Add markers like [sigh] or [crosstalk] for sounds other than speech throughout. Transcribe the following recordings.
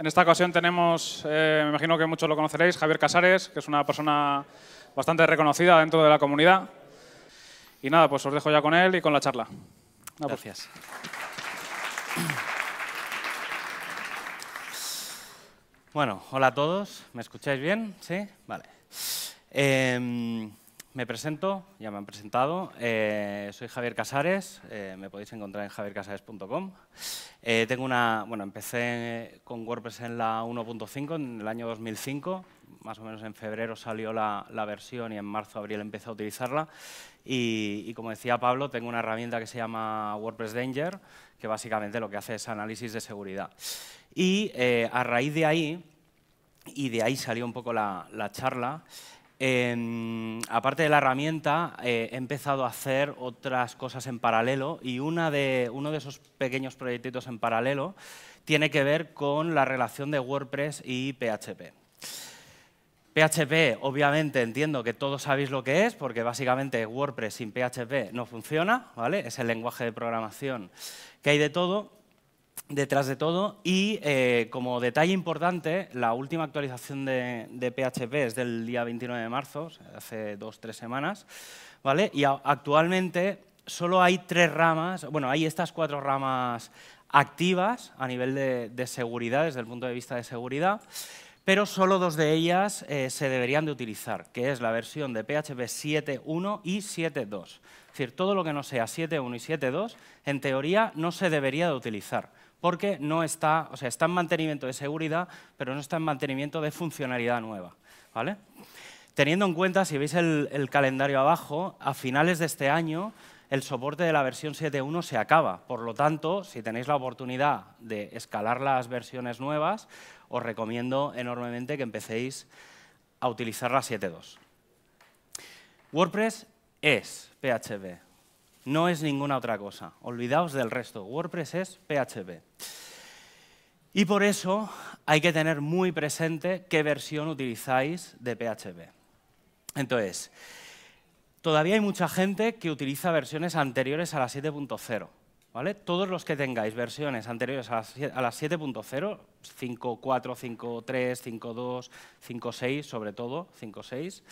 En esta ocasión tenemos, eh, me imagino que muchos lo conoceréis, Javier Casares, que es una persona bastante reconocida dentro de la comunidad. Y nada, pues os dejo ya con él y con la charla. Gracias. Bueno, hola a todos. ¿Me escucháis bien? ¿Sí? Vale. Em, me presento, ya me han presentado. Eh, soy Javier Casares, eh, me podéis encontrar en javiercasares.com. Eh, tengo una, bueno, empecé con WordPress en la 1.5 en el año 2005. Más o menos en febrero salió la, versión y en marzo, abril empecé a utilizarla. Y, como decía Pablo, tengo una herramienta que se llama WordPress Danger, que básicamente lo que hace es análisis de seguridad. Y a raíz de ahí, y de ahí salió un poco la charla, aparte de la herramienta, eh, he empezado a hacer otras cosas en paralelo y una de, uno de esos pequeños proyectitos en paralelo tiene que ver con la relación de WordPress y PHP. PHP, obviamente, entiendo que todos sabéis lo que es, porque básicamente WordPress sin PHP no funciona, ¿vale? Es el lenguaje de programación que hay de todo detrás de todo. Y eh, como detalle importante, la última actualización de, PHP es del día 29 de marzo, hace dos, tres semanas, ¿vale? Y actualmente solo hay tres ramas, bueno, hay estas cuatro ramas activas a nivel de, seguridad, desde el punto de vista de seguridad, pero solo dos de ellas eh, se deberían de utilizar, que es la versión de PHP 7.1 y 7.2. Es decir, todo lo que no sea 7.1 y 7.2, en teoría, no se debería de utilizar porque no está, o sea, está en mantenimiento de seguridad, pero no está en mantenimiento de funcionalidad nueva. ¿vale? Teniendo en cuenta, si veis el, calendario abajo, a finales de este año el soporte de la versión 7.1 se acaba. Por lo tanto, si tenéis la oportunidad de escalar las versiones nuevas, os recomiendo enormemente que empecéis a utilizar la 7.2. WordPress es PHP, no es ninguna otra cosa. Olvidaos del resto. WordPress es PHP. Y por eso hay que tener muy presente qué versión utilizáis de PHP. Entonces, todavía hay mucha gente que utiliza versiones anteriores a la 7.0. ¿vale? Todos los que tengáis versiones anteriores a la 7.0, 5.4, 5.3, 5.2, 5.6, sobre todo 5.6,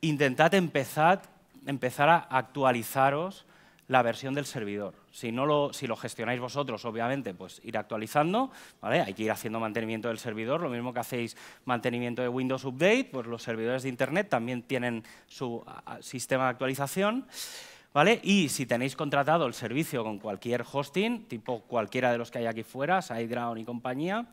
intentad empezar, empezar a actualizaros la versión del servidor. Si, no lo, gestionáis vosotros, obviamente, pues ir actualizando, ¿vale? hay que ir haciendo mantenimiento del servidor, lo mismo que hacéis mantenimiento de Windows Update, pues los servidores de Internet también tienen su sistema de actualización. ¿Vale? Y si tenéis contratado el servicio con cualquier hosting, tipo cualquiera de los que hay aquí fuera, SiteGround y compañía,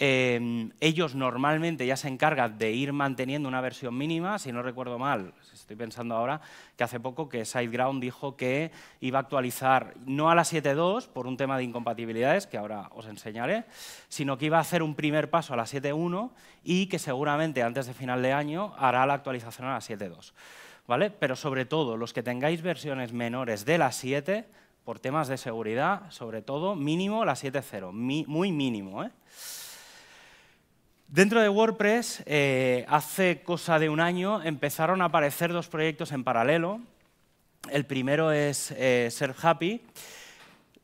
Em, ellos normalmente ya se encargan de ir manteniendo una versión mínima, si no recuerdo mal, estoy pensando ahora que hace poco que SiteGround dijo que iba a actualizar no a la 7.2 por un tema de incompatibilidades, que ahora os enseñaré, sino que iba a hacer un primer paso a la 7.1 y que seguramente antes de final de año hará la actualización a la 7.2. ¿Vale? Pero sobre todo, los que tengáis versiones menores de la 7, por temas de seguridad, sobre todo, mínimo la 7.0, muy mínimo. ¿eh? Dentro de WordPress, eh, hace cosa de un año, empezaron a aparecer dos proyectos en paralelo. El primero es eh, Ser Happy.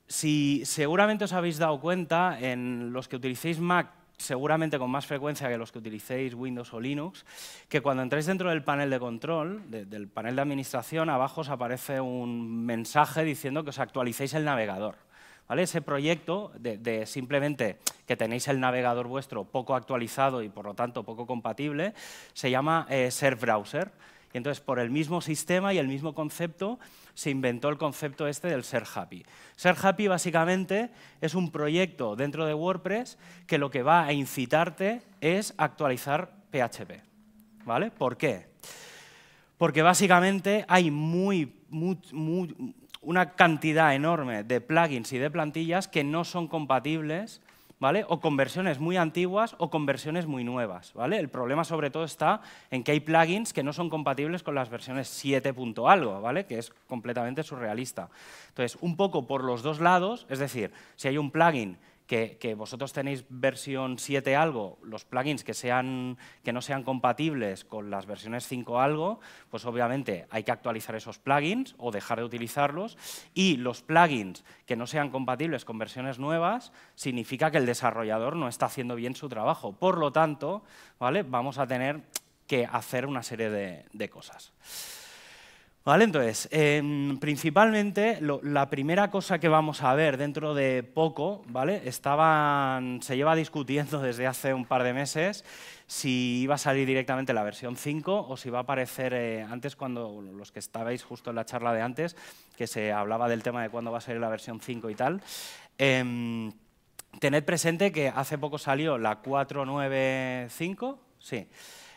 Si seguramente os habéis dado cuenta, en los que utilicéis Mac, seguramente con más frecuencia que los que utilicéis Windows o Linux, que cuando entráis dentro del panel de control, del panel de administración, abajo os aparece un mensaje diciendo que os actualicéis el navegador. Ese proyecto de, simplemente que tenéis el navegador vuestro poco actualizado y por lo tanto poco compatible, se llama eh, Ser Browser. Y entonces, por el mismo sistema y el mismo concepto, se inventó el concepto este del Ser Happy. Ser Happy básicamente es un proyecto dentro de WordPress que lo que va a incitarte es actualizar PHP. ¿Vale? ¿Por qué? Porque básicamente hay muy, muy, muy una cantidad enorme de plugins y de plantillas que no son compatibles ¿vale? o con versiones muy antiguas o con versiones muy nuevas. ¿vale? El problema sobre todo está en que hay plugins que no son compatibles con las versiones 7. algo, ¿vale? que es completamente surrealista. Entonces, un poco por los dos lados, es decir, si hay un plugin que, vosotros tenéis versión 7 algo, los plugins que, sean, que no sean compatibles con las versiones 5 algo, pues obviamente hay que actualizar esos plugins o dejar de utilizarlos. Y los plugins que no sean compatibles con versiones nuevas, significa que el desarrollador no está haciendo bien su trabajo. Por lo tanto, ¿vale? vamos a tener que hacer una serie de cosas. ¿Vale? Entonces, em, principalmente la primera cosa que vamos a ver dentro de poco, ¿vale? Estaban, se lleva discutiendo [laughs] desde hace un par de meses si iba a salir directamente la versión 5 o si va a aparecer eh, antes cuando los que estabais justo en la charla de antes, que se hablaba del tema de cuándo va a salir la versión 5 y tal. Em, tened presente que hace poco salió la 495, sí.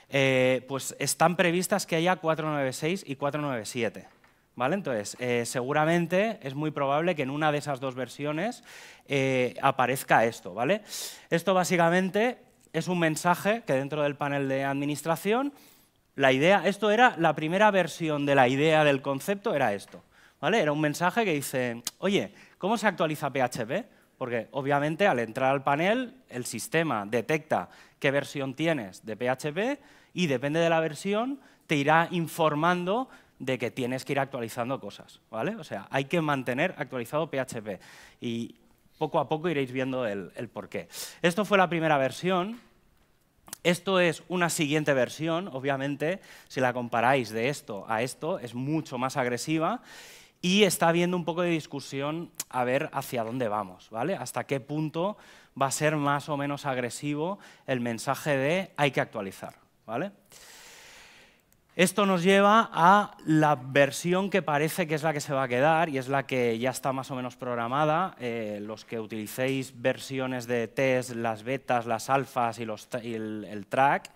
Eh, pues están previstas que haya 496 y 497. ¿Vale? Entonces, eh, seguramente es muy probable que en una de esas dos versiones eh, aparezca esto. ¿vale? Esto básicamente es un mensaje que dentro del panel de administración, la idea, esto era la primera versión de la idea del concepto, era esto. ¿vale? Era un mensaje que dice, oye, ¿cómo se actualiza PHP? Porque obviamente al entrar al panel, el sistema detecta qué versión tienes de PHP y depende de la versión, te irá informando de que tienes que ir actualizando cosas, ¿vale? O sea, hay que mantener actualizado PHP y poco a poco iréis viendo el, el porqué. Esto fue la primera versión. Esto es una siguiente versión, obviamente, si la comparáis de esto a esto, es mucho más agresiva y está habiendo un poco de discusión a ver hacia dónde vamos, ¿vale? Hasta qué punto va a ser más o menos agresivo el mensaje de hay que actualizar. ¿vale? Esto nos lleva a la versión que parece que es la que se va a quedar y es la que ya está más o menos programada. Eh, los que utilicéis versiones de test, las betas, las alfas y, el, track,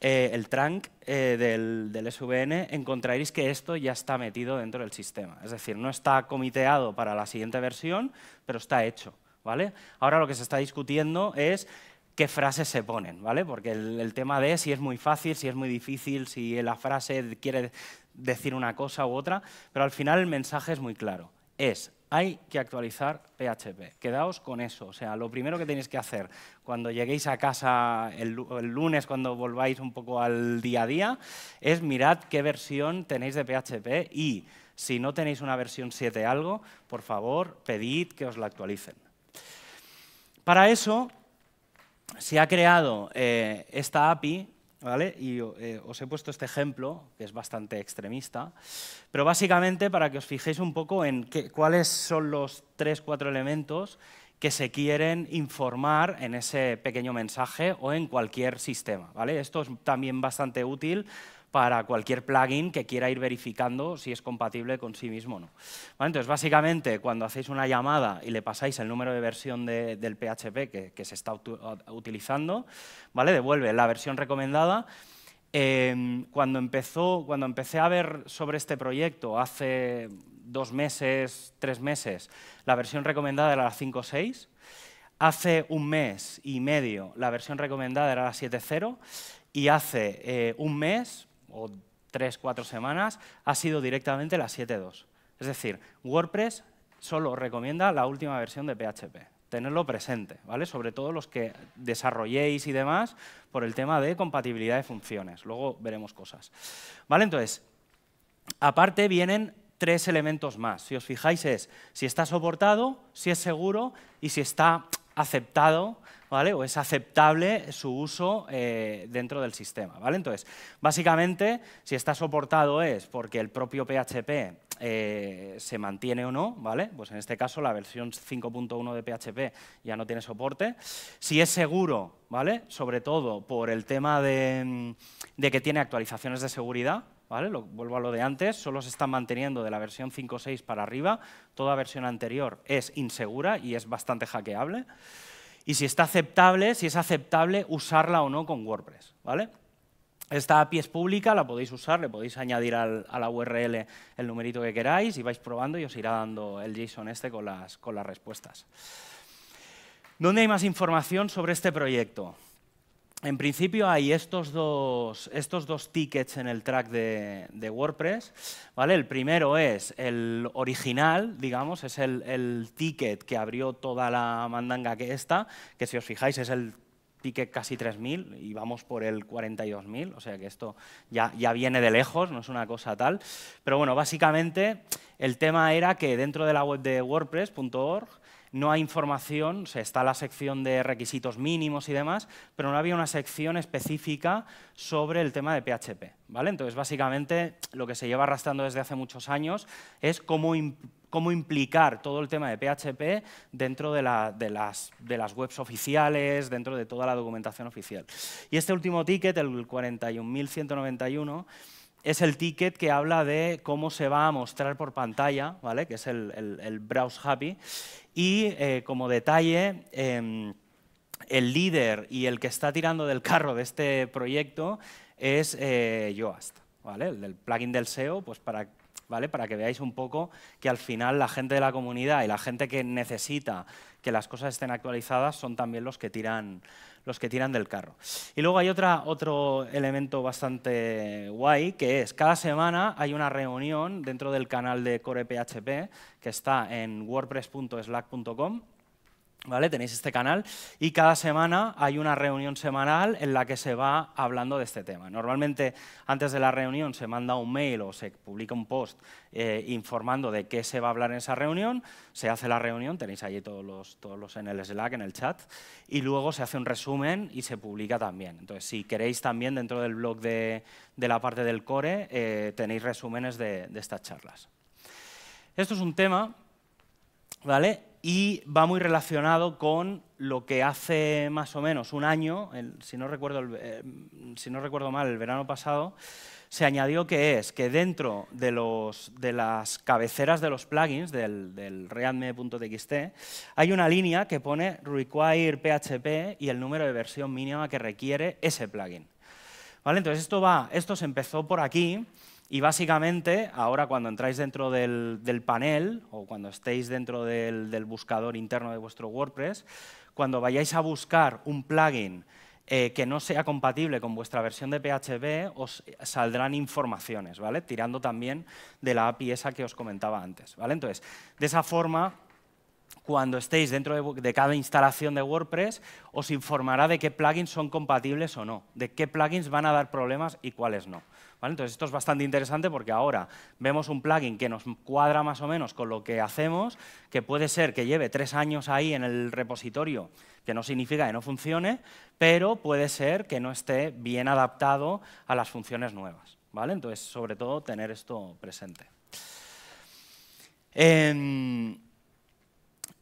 eh, el trunk eh, del, SVN, encontraréis que esto ya está metido dentro del sistema. Es decir, no está comiteado para la siguiente versión, pero está hecho. ¿vale? Ahora lo que se está discutiendo es qué frases se ponen, ¿vale? Porque el, tema de si es muy fácil, si es muy difícil, si la frase quiere decir una cosa u otra, pero al final el mensaje es muy claro. Es, hay que actualizar PHP. Quedaos con eso. O sea, lo primero que tenéis que hacer cuando lleguéis a casa el, lunes, cuando volváis un poco al día a día, es mirad qué versión tenéis de PHP y si no tenéis una versión 7 algo, por favor, pedid que os la actualicen. Para eso se ha creado eh, esta API, ¿vale? y eh, os he puesto este ejemplo, que es bastante extremista, pero básicamente para que os fijéis un poco en cuáles son los tres, cuatro elementos que se quieren informar en ese pequeño mensaje o en cualquier sistema. ¿vale? Esto es también bastante útil para cualquier plugin que quiera ir verificando si es compatible con sí mismo o no. entonces, básicamente, cuando hacéis una llamada y le pasáis el número de versión del PHP que, se está utilizando, ¿vale? devuelve la versión recomendada. Em, cuando, empezó, cuando empecé a ver sobre este proyecto hace dos meses, tres meses, la versión recomendada era la 5.6. Hace un mes y medio la versión recomendada era la 7.0 y hace eh, un mes o tres, cuatro semanas, ha sido directamente la 7.2. Es decir, WordPress solo recomienda la última versión de PHP. Tenerlo presente, ¿vale? Sobre todo los que desarrolléis y demás por el tema de compatibilidad de funciones. Luego veremos cosas. ¿Vale? Entonces, aparte vienen tres elementos más. Si os fijáis es si está soportado, si es seguro y si está aceptado ¿vale? o es aceptable su uso eh, dentro del sistema. ¿vale? Entonces, básicamente, si está soportado es porque el propio PHP eh, se mantiene o no, ¿vale? Pues en este caso la versión 5.1 de PHP ya no tiene soporte. Si es seguro, ¿vale? Sobre todo por el tema de, que tiene actualizaciones de seguridad, ¿Vale? Vuelvo a lo de antes, solo se están manteniendo de la versión 5.6 para arriba, toda versión anterior es insegura y es bastante hackeable y si está aceptable, si es aceptable usarla o no con WordPress. ¿vale? Esta API es pública, la podéis usar, le podéis añadir a la URL el numerito que queráis y vais probando y os irá dando el JSON este con las, con las respuestas. ¿Dónde hay más información sobre este proyecto? En principio hay estos dos, estos dos tickets en el track de, WordPress. ¿vale? El primero es el original, digamos, es el, ticket que abrió toda la mandanga que está, que si os fijáis es el ticket casi 3.000 y vamos por el 42.000, o sea que esto ya, ya viene de lejos, no es una cosa tal. Pero bueno, básicamente el tema era que dentro de la web de WordPress.org no hay información, o está la sección de requisitos mínimos y demás, pero no había una sección específica sobre el tema de PHP. ¿vale? Entonces, básicamente, lo que se lleva arrastrando desde hace muchos años es cómo, cómo implicar todo el tema de PHP dentro de, de, las, de, las, webs oficiales, dentro de toda la documentación oficial. Y este último ticket, el 41.191, es el ticket que habla de cómo se va a mostrar por pantalla, ¿vale? que es el, Browse Happy. Y eh, como detalle, em, el líder y el que está tirando del carro de este proyecto es eh, Yoast, ¿vale? el plugin del SEO, pues para, ¿vale? para que veáis un poco que al final la gente de la comunidad y la gente que necesita que las cosas estén actualizadas son también los que tiran, los que tiran del carro. Y luego hay otra, otro elemento bastante guay, que es cada semana hay una reunión dentro del canal de Core PHP, que está en wordpress.slack.com, ¿Vale? Tenéis este canal y cada semana hay una reunión semanal en la que se va hablando de este tema. Normalmente antes de la reunión se manda un mail o se publica un post eh, informando de qué se va a hablar en esa reunión, se hace la reunión, tenéis allí todos los, todos los en el Slack, en el chat, y luego se hace un resumen y se publica también. Entonces, si queréis también dentro del blog de, la parte del core, eh, tenéis resúmenes de, de estas charlas. Esto es un tema ¿vale? Y va muy relacionado con lo que hace más o menos un año, si, no recuerdo, eh, si no recuerdo mal, el verano pasado, se añadió que es que dentro de, los, de las cabeceras de los plugins del, del readme.txt hay una línea que pone require PHP y el número de versión mínima que requiere ese plugin. ¿Vale? Entonces esto, va, esto se empezó por aquí y básicamente, ahora cuando entráis dentro del, panel o cuando estéis dentro del, buscador interno de vuestro WordPress, cuando vayáis a buscar un plugin eh, que no sea compatible con vuestra versión de PHP, os saldrán informaciones, ¿vale? Tirando también de la API esa que os comentaba antes, ¿vale? Entonces, de esa forma, cuando estéis dentro de, de, cada instalación de WordPress, os informará de qué plugins son compatibles o no, de qué plugins van a dar problemas y cuáles no. Entonces esto es bastante interesante porque ahora vemos un plugin que nos cuadra más o menos con lo que hacemos, que puede ser que lleve tres años ahí en el repositorio, que no significa que no funcione, pero puede ser que no esté bien adaptado a las funciones nuevas. Entonces, sobre todo, tener esto presente. Em,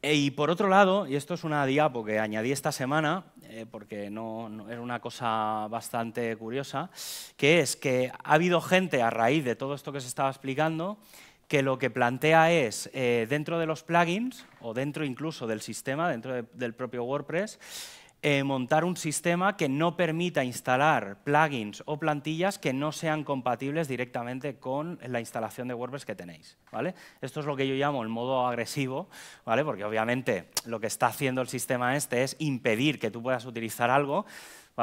y por otro lado, y esto es una diapo que añadí esta semana, eh, porque no, era una cosa bastante curiosa, que es que ha habido gente a raíz de todo esto que se estaba explicando que lo que plantea es, eh, dentro de los plugins, o dentro incluso del sistema, dentro del propio WordPress, eh, montar un sistema que no permita instalar plugins o plantillas que no sean compatibles directamente con la instalación de WordPress que tenéis. ¿vale? Esto es lo que yo llamo el modo agresivo, ¿vale? porque obviamente lo que está haciendo el sistema este es impedir que tú puedas utilizar algo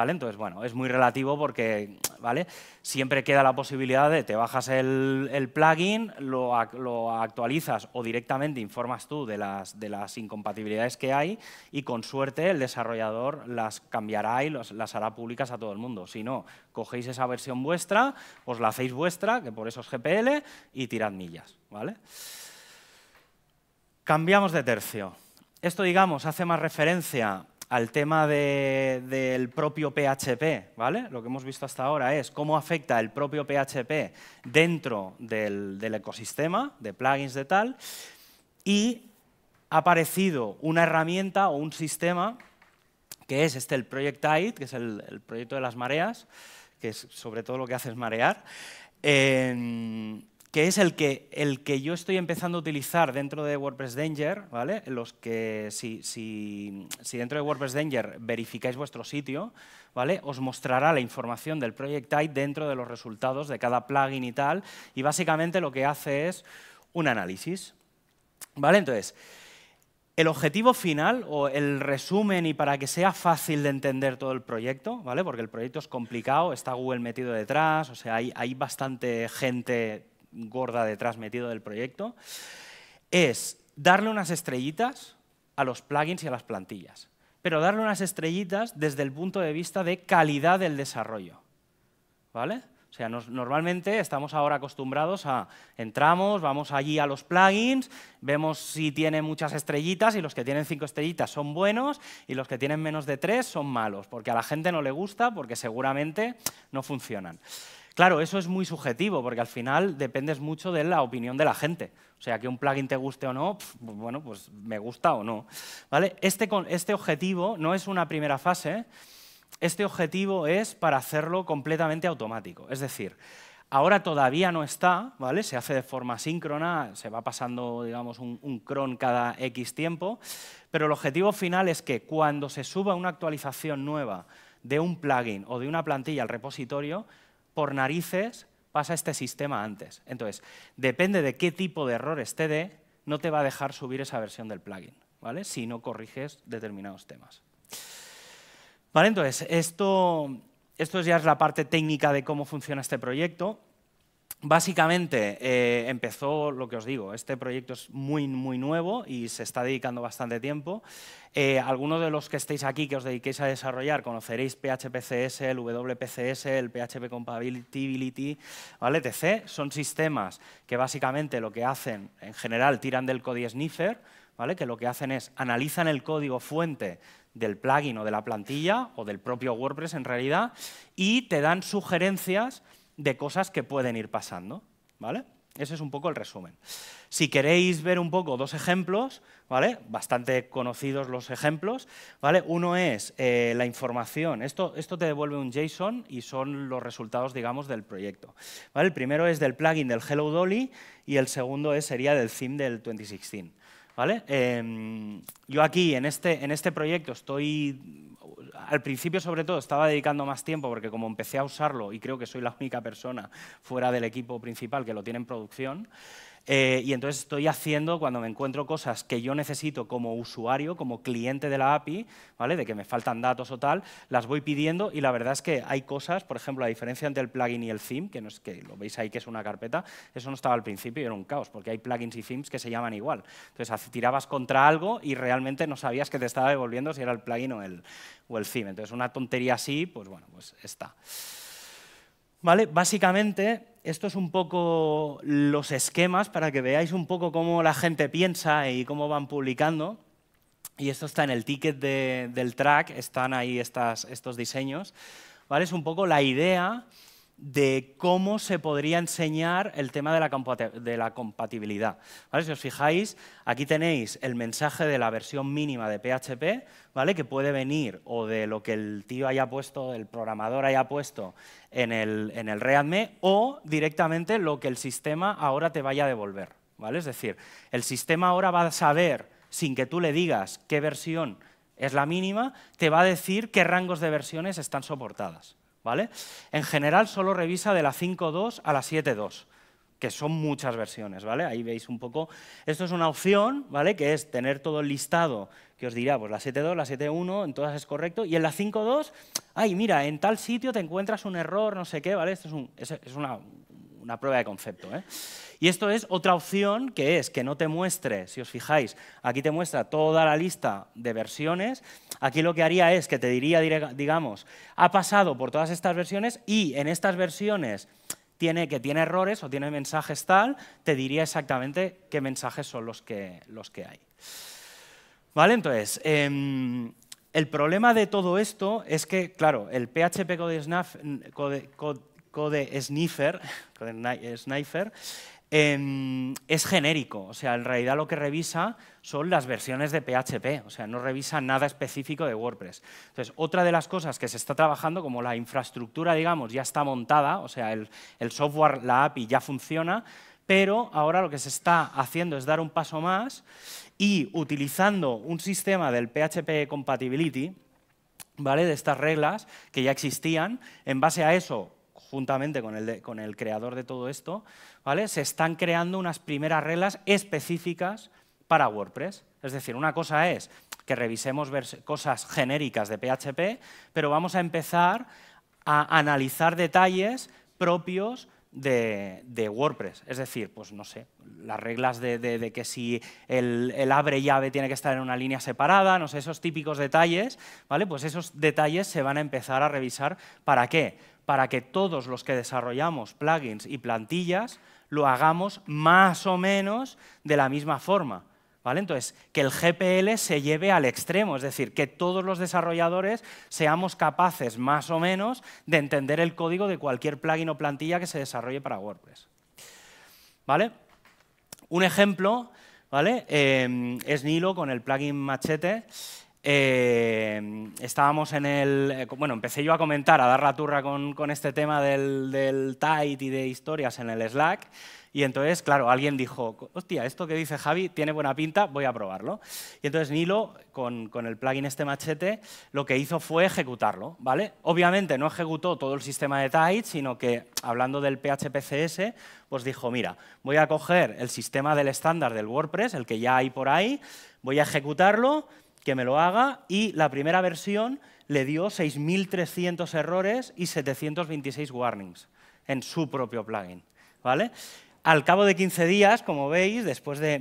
entonces, bueno, es muy relativo porque ¿vale? siempre queda la posibilidad de te bajas el, plugin, lo, actualizas o directamente informas tú de las, de las incompatibilidades que hay y con suerte el desarrollador las cambiará y las hará públicas a todo el mundo. Si no, cogéis esa versión vuestra, os la hacéis vuestra, que por eso es GPL, y tirad millas. ¿vale? Cambiamos de tercio. Esto, digamos, hace más referencia al tema del propio PHP, ¿vale? Lo que hemos visto hasta ahora es cómo afecta el propio PHP dentro del, ecosistema de plugins de tal y ha aparecido una herramienta o un sistema que es este, el Project Tide, que es el, proyecto de las mareas, que es sobre todo lo que hace es marear, que es el que, el que yo estoy empezando a utilizar dentro de WordPress Danger, ¿vale? Los que, si, si, si, dentro de WordPress Danger verificáis vuestro sitio, ¿vale? Os mostrará la información del Project Type dentro de los resultados de cada plugin y tal, y básicamente lo que hace es un análisis, ¿vale? Entonces, El objetivo final o el resumen y para que sea fácil de entender todo el proyecto, ¿vale? porque el proyecto es complicado, está Google metido detrás, o sea, hay, hay bastante gente gorda detrás metido del proyecto, es darle unas estrellitas a los plugins y a las plantillas, pero darle unas estrellitas desde el punto de vista de calidad del desarrollo. ¿Vale? O sea, normalmente estamos ahora acostumbrados a entramos, vamos allí a los plugins, vemos si tiene muchas estrellitas y los que tienen cinco estrellitas son buenos y los que tienen menos de tres son malos, porque a la gente no le gusta porque seguramente no funcionan. Claro, eso es muy subjetivo porque al final dependes mucho de la opinión de la gente. O sea, que un plugin te guste o no, bueno, pues me gusta o no. ¿Vale? Este, este objetivo no es una primera fase, este objetivo es para hacerlo completamente automático. Es decir, ahora todavía no está, ¿vale? se hace de forma síncrona, se va pasando digamos, un, un cron cada X tiempo, pero el objetivo final es que cuando se suba una actualización nueva de un plugin o de una plantilla al repositorio, por narices pasa este sistema antes. Entonces, depende de qué tipo de errores te dé, no te va a dejar subir esa versión del plugin, ¿vale? si no corriges determinados temas. Vale, entonces, esto, esto ya es la parte técnica de cómo funciona este proyecto. Básicamente eh, empezó, lo que os digo, este proyecto es muy, muy nuevo y se está dedicando bastante tiempo. Eh, algunos de los que estéis aquí, que os dediquéis a desarrollar, conoceréis PHPCS, el WPCS, el PHP Compatibility, ¿vale? etc. Son sistemas que básicamente lo que hacen, en general, tiran del code sniffer, ¿vale? que lo que hacen es analizan el código fuente del plugin o de la plantilla o del propio WordPress en realidad y te dan sugerencias de cosas que pueden ir pasando. ¿vale? Ese es un poco el resumen. Si queréis ver un poco dos ejemplos, ¿vale? bastante conocidos los ejemplos, ¿vale? uno es eh, la información, esto, esto te devuelve un JSON y son los resultados digamos, del proyecto. ¿vale? El primero es del plugin del Hello Dolly y el segundo es, sería del theme del 2016. ¿Vale? Em, yo aquí, en este, en este proyecto, estoy, al principio sobre todo, estaba dedicando más tiempo porque como empecé a usarlo, y creo que soy la única persona fuera del equipo principal que lo tiene en producción, eh, y entonces estoy haciendo, cuando me encuentro cosas que yo necesito como usuario, como cliente de la API, ¿vale? de que me faltan datos o tal, las voy pidiendo y la verdad es que hay cosas, por ejemplo, la diferencia entre el plugin y el theme, que, no es, que lo veis ahí que es una carpeta, eso no estaba al principio y era un caos, porque hay plugins y themes que se llaman igual. Entonces tirabas contra algo y realmente no sabías que te estaba devolviendo si era el plugin o el, o el theme. Entonces una tontería así, pues bueno, pues está. ¿Vale? Básicamente, esto es un poco los esquemas para que veáis un poco cómo la gente piensa y cómo van publicando. Y esto está en el ticket del track, están ahí estos diseños. ¿Vale? Es un poco la idea de cómo se podría enseñar el tema de la, compatibilidad. Si os fijáis, aquí tenéis el mensaje de la versión mínima de PHP, ¿vale? que puede venir o de lo que el tío haya puesto, el programador haya puesto en el, en el README, o directamente lo que el sistema ahora te vaya a devolver. ¿vale? Es decir, el sistema ahora va a saber, sin que tú le digas qué versión es la mínima, te va a decir qué rangos de versiones están soportadas. ¿Vale? En general solo revisa de la 5.2 a la 7.2 que son muchas versiones, ¿vale? Ahí veis un poco. Esto es una opción, ¿vale? Que es tener todo el listado que os dirá, pues la 7.2, la 7.1, en todas es correcto, y en la 5.2, ay, mira, en tal sitio te encuentras un error, no sé qué, ¿vale? Esto es, es una, una prueba de concepto. ¿eh? Y esto es otra opción que es que no te muestre, si os fijáis, aquí te muestra toda la lista de versiones. Aquí lo que haría es que te diría, digamos, ha pasado por todas estas versiones y en estas versiones tiene, que tiene errores o tiene mensajes tal, te diría exactamente qué mensajes son los que, los que hay. ¿Vale? Entonces, em, el problema de todo esto es que, claro, el PHP Code, code, code code sniffer, [laughs] sniffer em, es genérico, o sea, en realidad lo que revisa son las versiones de PHP, o sea, no revisa nada específico de WordPress. Entonces, otra de las cosas que se está trabajando, como la infraestructura, digamos, ya está montada, o sea, el, el software, la API ya funciona, pero ahora lo que se está haciendo es dar un paso más y utilizando un sistema del PHP Compatibility, ¿vale? de estas reglas que ya existían, en base a eso juntamente con el, con el creador de todo esto, ¿vale? se están creando unas primeras reglas específicas para WordPress. Es Es decir, una cosa es que revisemos cosas genéricas de PHP, pero vamos a empezar a analizar detalles propios de, WordPress. Es decir, pues no sé, las reglas de, que si el, el, abre llave tiene que estar en una línea separada, no sé, esos típicos detalles, ¿vale? Pues esos detalles se van a empezar a revisar. ¿Para qué? Para que todos los que desarrollamos plugins y plantillas lo hagamos más o menos de la misma forma. Entonces, que el GPL se lleve al extremo, es decir, que todos los desarrolladores seamos capaces más o menos de entender el código de cualquier plugin o plantilla que se desarrolle para WordPress. ¿Vale? Un ejemplo ¿vale? Eh, es Nilo con el plugin Machete. Eh, estábamos en el... Bueno, empecé yo a comentar, a dar la turra con, este tema del, del y de historias en el Slack. Y entonces, claro, alguien dijo, hostia, esto que dice Javi tiene buena pinta, voy a probarlo. Y entonces Nilo, con, el plugin este machete, lo que hizo fue ejecutarlo, ¿vale? Obviamente no ejecutó todo el sistema de tight, sino que, hablando del PHP pues dijo, mira, voy a coger el sistema del estándar del WordPress, el que ya hay por ahí, voy a ejecutarlo, que me lo haga, y la primera versión le dio 6.300 errores y 726 warnings en su propio plugin. ¿Vale? Al cabo de 15 días, como veis, después de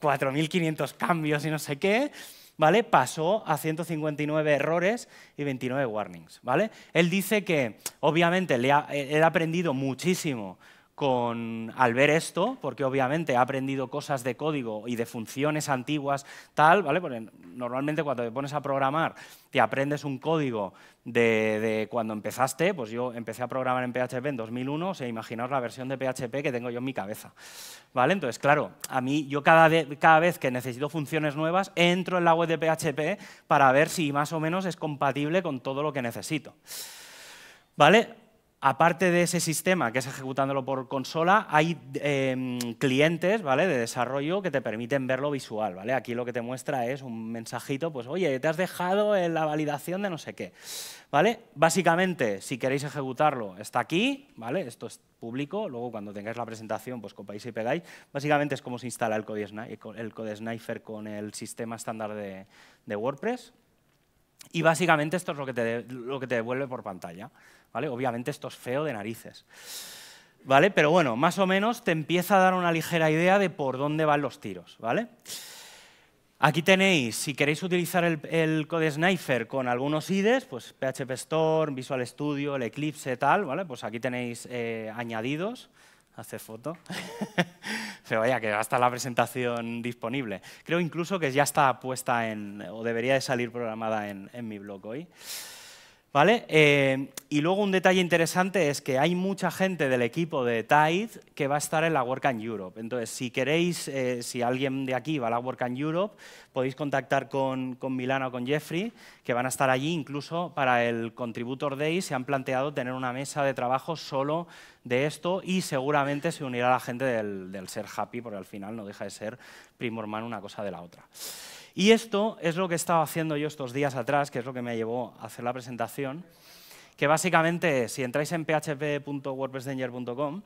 4.500 cambios y no sé qué, ¿vale? pasó a 159 errores y 29 warnings. ¿vale? Él dice que, obviamente, le ha, él ha aprendido muchísimo con, al ver esto, porque obviamente ha aprendido cosas de código y de funciones antiguas, tal, ¿vale? Porque normalmente cuando te pones a programar te aprendes un código de, cuando empezaste, pues yo empecé a programar en PHP en 2001, o sea, imaginaos la versión de PHP que tengo yo en mi cabeza, ¿vale? Entonces, claro, a mí yo cada, cada vez que necesito funciones nuevas entro en la web de PHP para ver si más o menos es compatible con todo lo que necesito, ¿vale? Aparte de ese sistema que es ejecutándolo por consola, hay em, clientes ¿vale? de desarrollo que te permiten verlo visual. ¿vale? Aquí lo que te muestra es un mensajito, pues oye, te has dejado en la validación de no sé qué. ¿vale? Básicamente, si queréis ejecutarlo, está aquí, ¿vale? esto es público, luego cuando tengáis la presentación, pues copiáis y pegáis. Básicamente es como se instala el CodeSniper con el sistema estándar de, de WordPress. Y básicamente esto es lo que te, lo que te devuelve por pantalla. Obviamente esto es feo de narices. ¿Vale? Pero bueno, más o menos te empieza a dar una ligera idea de por dónde van los tiros. ¿vale? Aquí tenéis, si queréis utilizar el, el code Sniper con algunos IDEs, pues PHP Storm, Visual Studio, el Eclipse, tal, ¿vale? Pues aquí tenéis eh, añadidos. Hace foto. [laughs] Pero vaya, que va a estar la presentación disponible. Creo incluso que ya está puesta en, o debería de salir programada en mi blog hoy. Eh, y luego un detalle interesante es que hay mucha gente del equipo de Tide que va a estar en la WordCamp Europe. Entonces, si queréis, eh, si alguien de aquí va a la WordCamp Europe, podéis contactar con, con o con Jeffrey, que van a estar allí. Incluso para el Contributor Day se han planteado tener una mesa de trabajo solo de esto y seguramente se unirá la gente del, Ser Happy, porque al final no deja de ser primo hermano una cosa de la otra. Y esto es lo que he estado haciendo yo estos días atrás, que es lo que me llevó a hacer la presentación, que básicamente, si entráis en php.wordpressdanger.com,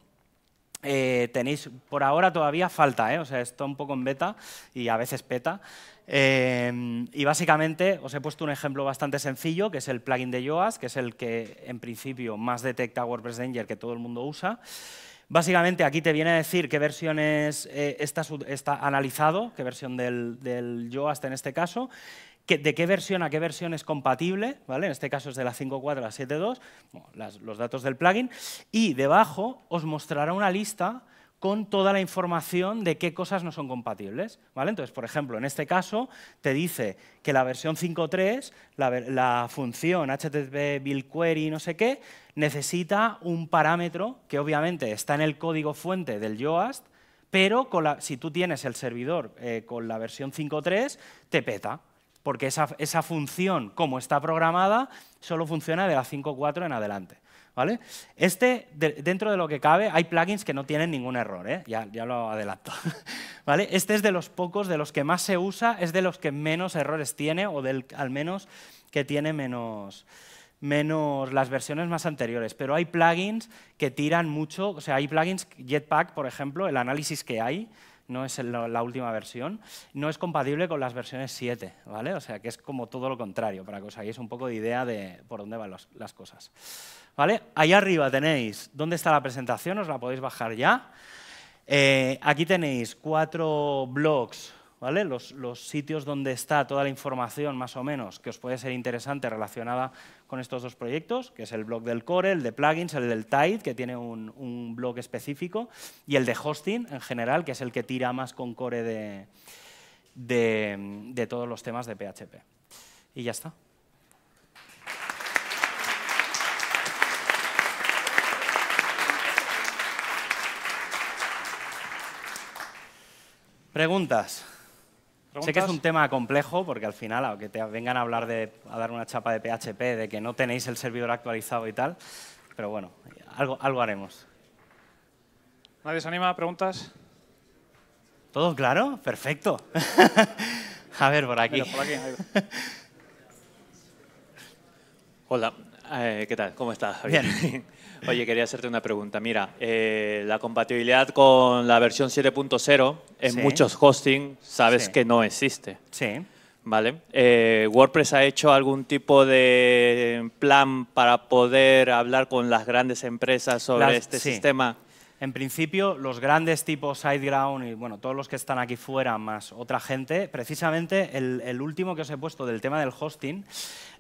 eh, tenéis, por ahora todavía falta, ¿eh? o sea, está un poco en beta y a veces peta. Eh, y básicamente os he puesto un ejemplo bastante sencillo, que es el plugin de Yoast, que es el que en principio más detecta WordPress Danger que todo el mundo usa. Básicamente aquí te viene a decir qué versiones eh, está, analizado, qué versión del, del Yoast en este caso, de qué versión a qué versión es compatible, ¿vale? en este caso es de la 5.4 a la 7.2, los datos del plugin, y debajo os mostrará una lista con toda la información de qué cosas no son compatibles. ¿vale? Entonces, por ejemplo, en este caso te dice que la versión 5.3, la, la, función HTTP build query no sé qué, necesita un parámetro que obviamente está en el código fuente del Yoast, pero si tú tienes el servidor eh, con la versión 5.3, te peta, porque esa, esa función, como está programada, solo funciona de la 5.4 en adelante. ¿Vale? Este, dentro de lo que cabe, hay plugins que no tienen ningún error, ¿eh? ya, ya, lo adelanto. [laughs] ¿Vale? Este es de los pocos, de los que más se usa, es de los que menos errores tiene, o del, al menos que tiene menos, menos las versiones más anteriores. Pero hay plugins que tiran mucho, o sea, hay plugins, Jetpack, por ejemplo, el análisis que hay, no es la, última versión, no es compatible con las versiones 7, ¿vale? O sea que es como todo lo contrario, para que os hagáis un poco de idea de por dónde van las cosas. ¿Vale? Ahí arriba tenéis dónde está la presentación, os la podéis bajar ya. Eh, aquí tenéis cuatro blogs Los, sitios donde está toda la información, más o menos, que os puede ser interesante relacionada con estos dos proyectos, que es el blog del core, el de plugins, el del Tide, que tiene un, blog específico, y el de hosting en general, que es el que tira más con core de todos los temas de PHP. Y ya está. Preguntas. Sé que es un tema complejo porque al final, aunque te vengan a hablar de, a dar una chapa de PHP, de que no tenéis el servidor actualizado y tal, pero bueno, algo, algo haremos. ¿Nadie se anima? ¿Preguntas? ¿Todo claro? Perfecto. [laughs] a ver, por aquí. [laughs] Hola, eh, ¿qué tal? ¿Cómo estás? Bien. [laughs] Oye, quería hacerte una pregunta. Mira, eh, la compatibilidad con la versión 7.0 en muchos hosting sabes que no existe. Sí. ¿Vale? Eh, ¿WordPress ha hecho algún tipo de plan para poder hablar con las grandes empresas sobre este sistema? En principio, los grandes tipos SiteGround y bueno, todos los que están aquí fuera, más otra gente, precisamente el, último que os he puesto del tema del hosting,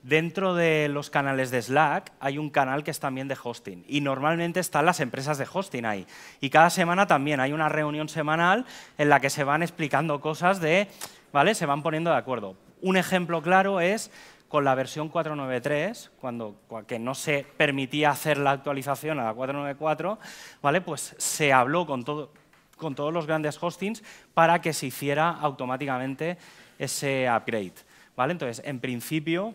dentro de los canales de Slack hay un canal que es también de hosting y normalmente están las empresas de hosting ahí. Y cada semana también hay una reunión semanal en la que se van explicando cosas de, ¿vale? Se van poniendo de acuerdo. Un ejemplo claro es con la versión 493, cuando que no se permitía hacer la actualización a la 494, ¿vale? pues se habló con, todo, con todos los grandes hostings para que se hiciera automáticamente ese upgrade. ¿vale? Entonces, en principio,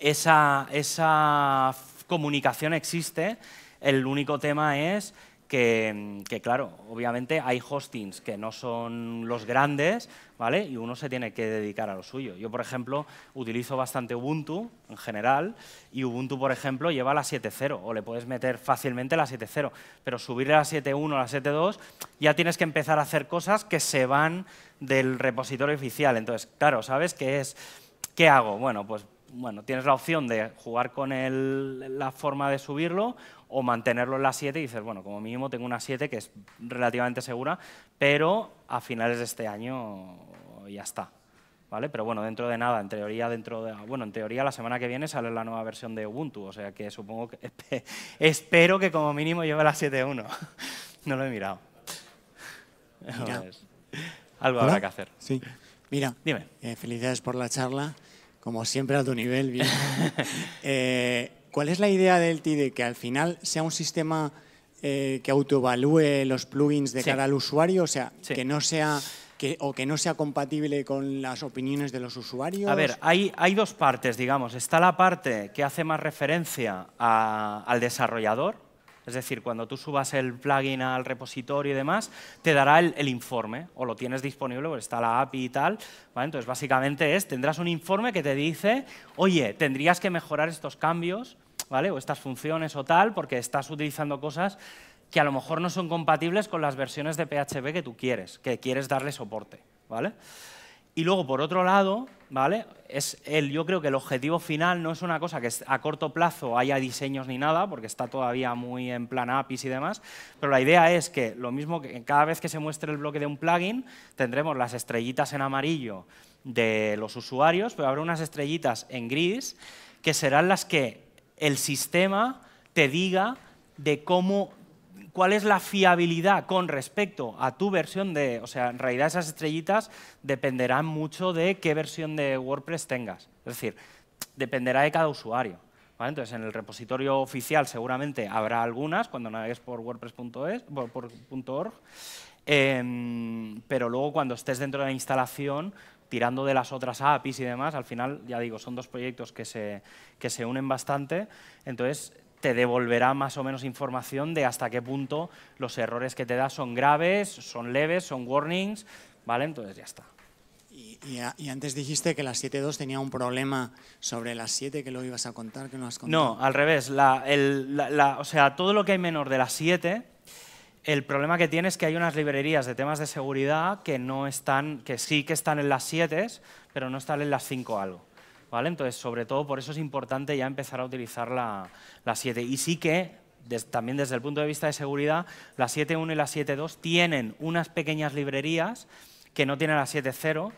esa, esa comunicación existe, el único tema es que, claro, obviamente hay hostings que no son los grandes, ¿vale? Y uno se tiene que dedicar a lo suyo. Yo, por ejemplo, utilizo bastante Ubuntu en general y Ubuntu, por ejemplo, lleva la 7.0 o le puedes meter fácilmente la 7.0, pero subir a la 7.1 o la 7.2 ya tienes que empezar a hacer cosas que se van del repositorio oficial. Entonces, claro, ¿sabes qué es? ¿Qué hago? Bueno, pues bueno, tienes la opción de jugar con la forma de subirlo o mantenerlo en la 7 y dices, bueno, como mínimo tengo una 7 que es relativamente segura, pero a finales de este año ya está. ¿Vale? Pero bueno, dentro de nada, en teoría, dentro de, bueno, en teoría la semana que viene sale la nueva versión de Ubuntu, o sea que supongo que [laughs] espero que como mínimo lleve la 7.1. [laughs] no lo he mirado. algo habrá que hacer. Sí. Mira, Dime. Eh, felicidades por la charla, como siempre a tu nivel, bien. [laughs] eh, ¿Cuál es la idea del TIDE? Que al final sea un sistema eh, que autoevalúe los plugins de cara al usuario, o sea, que no sea que, o que no sea compatible con las opiniones de los usuarios. A ver, hay, hay dos partes, digamos. Está la parte que hace más referencia al desarrollador, es decir, cuando tú subas el plugin al repositorio y demás, te dará el, informe, o lo tienes disponible, porque está la API y tal. Entonces, básicamente es, tendrás un informe que te dice, oye, tendrías que mejorar estos cambios, ¿vale? o estas funciones o tal, porque estás utilizando cosas que a lo mejor no son compatibles con las versiones de PHP que tú quieres, que quieres darle soporte. ¿vale? Y luego, por otro lado, ¿vale? Es el, yo creo que el objetivo final no es una cosa que a corto plazo haya diseños ni nada, porque está todavía muy en plan APIs y demás, pero la idea es que lo mismo que cada vez que se muestre el bloque de un plugin, tendremos las estrellitas en amarillo de los usuarios, pero habrá unas estrellitas en gris que serán las que el sistema te diga de cómo cuál es la fiabilidad con respecto a tu versión de, o sea, en realidad esas estrellitas dependerán mucho de qué versión de WordPress tengas. Es decir, dependerá de cada usuario. Entonces, en el repositorio oficial seguramente habrá algunas cuando navegues por wordpress.org, em, pero luego cuando estés dentro de la instalación, tirando de las otras APIs y demás, al final, ya digo, son dos proyectos que se, que se unen bastante, entonces te devolverá más o menos información de hasta qué punto los errores que te da son graves, son leves, son warnings, ¿vale? Entonces ya está. Y, antes dijiste que la 7.2 tenía un problema sobre las 7, que lo ibas a contar, que no has contado. No, al revés. o sea, todo lo que hay menor de las 7 El problema que tiene es que hay unas librerías de temas de seguridad que, no están, que sí que están en las 7, pero no están en las 5 algo. ¿Vale? Entonces, sobre todo, por eso es importante ya empezar a utilizar la, la 7. Y sí que, también desde el punto de vista de seguridad, la 7.1 y la 7.2 tienen unas pequeñas librerías que no tienen la 7.0,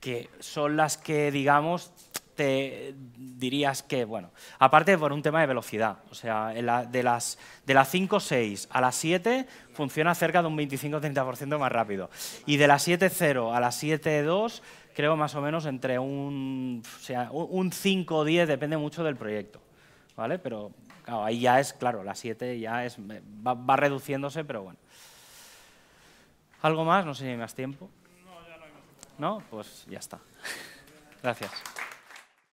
que son las que, digamos, te dirías que, bueno, aparte por un tema de velocidad, o sea, de las de las 5.6 a las 7 funciona cerca de un 25-30% más rápido. Y de las 7.0 a las 7.2 creo más o menos entre un, o sea, un 5 o 10, depende mucho del proyecto, ¿vale? Pero claro, ahí ya es, claro, la 7 ya es, va, va reduciéndose, pero bueno. ¿Algo más? No sé si hay más tiempo. No, ya no hay más tiempo. ¿No? Pues ya está. [laughs] Gracias.